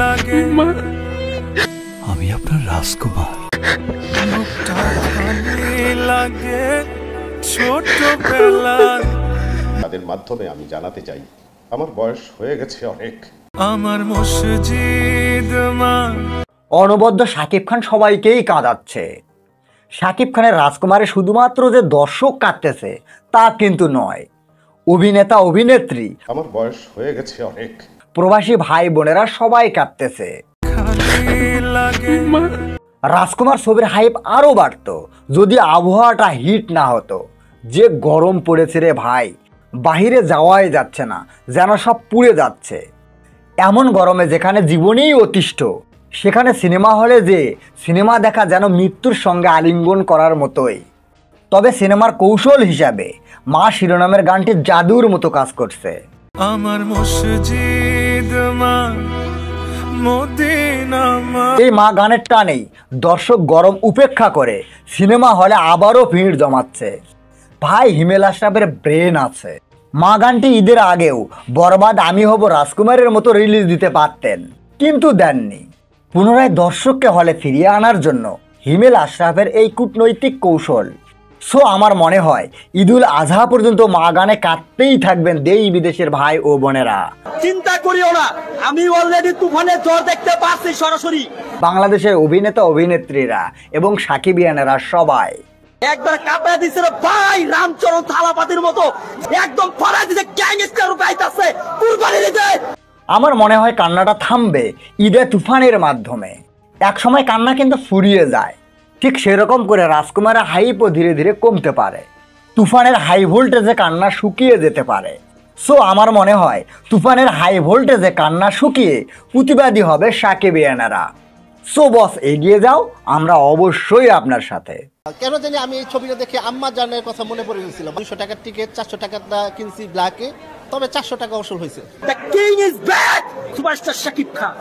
লাগে আমি আপনার রাজকুমার। লাগে ছোটবেলার তাদের মাধ্যমে আমি জানাতে চাই আমার বয়স হয়ে গেছে অনেক। আমার মসজিদ মা। অনবদ্য শাকিব খান সবাইকেই কাঁদাচ্ছে। শাকিব খানের রাজকুমারে শুধুমাত্র যে দর্শক কাঁদতেছে তা কিন্তু নয়। অভিনেতা অভিনেত্রী। আমার বয়স হয়ে গেছে অনেক। প্রবাসী ভাই বোনেরা সবাই কাঁদতেছে। রাজকুমার ছবির হাইপ আরও বাড়তো, যদি আবহাওয়াটা হিট না হতো। যে গরম পড়েছে রে ভাই, বাহিরে যাওয়াই যাচ্ছে না, যেন সব পুড়ে যাচ্ছে। এমন গরমে যেখানে জীবনেই অতিষ্ঠ, সেখানে সিনেমা হলে যে, সিনেমা দেখা যেন মৃত্যুর সঙ্গে আলিঙ্গন করার মতোই। তবে সিনেমার কৌশল হিসাবে, মা শিরোনামের গানটি জাদুর মতো কাজ করছে। আমার মসজিদ এই মা গানের টানেই দর্শক গরম উপেক্ষা করে। সিনেমা হলে আবারও ভিড় জমাচ্ছে। ভাই, হিমেল আশরাফের ব্রেন আছে। মা গানটি ঈদের আগেও বরবাদ আমি হব রাজকুমারের মতো রিলিজ দিতে পারতেন, কিন্তু দেননি। পুনরায় দর্শককে হলে ফিরিয়ে আনার জন্য হিমেল আশরাফের এই কূটনৈতিক কৌশল সো আমার মনে হয় ঈদুল আজহা পর্যন্ত মা গানে কাঁদতেই থাকবেন দেই বিদেশের ভাই ও বোনেরা। চিন্তা করিও না আমি অলরেডি তুফানের জ্বর দেখতে পাচ্ছি সরাসরি। বাংলাদেশের অভিনেতা অভিনেত্রীরা এবং সাকিবিয়ানেরা সবাই। একবার কাপড়া দিছে ভাই রামচরণ থালাপাতির মতো একদম ফরা দিছে গ্যাংস্টার রূপে আইতাছে কুরবানি দিতে। আমার মনে হয় কান্নাটা থামবে ঈদে তুফানের মাধ্যমে। এক সময় কান্না কিন্তু ফুরিয়ে যায়। ঠিক সেরকম করে রাজকুমারের হাইপও ধীরে ধীরে কমতে পারে। তুফানের হাই ভোল্টেজে কান্না শুকিয়ে যেতে পারে। সো আমার মনে হয় তুফানের হাই ভোল্টেজে কান্না শুকিয়ে প্রতিবাদী হবে সাকিবিয়ানারা। সো বস এগিয়ে যাও আমরা অবশ্যই আপনার সাথে। কেন জানি আমি এই ছবিটা দেখে আম্মা জানের কথা মনে পড়ে গেছিল। দুশো টাকার টিকিট চারশো টাকাটা কিনছি ব্ল্যাকে তবে চারশো টাকা অসল হয়েছে। The king is back superstar Shakib Khan.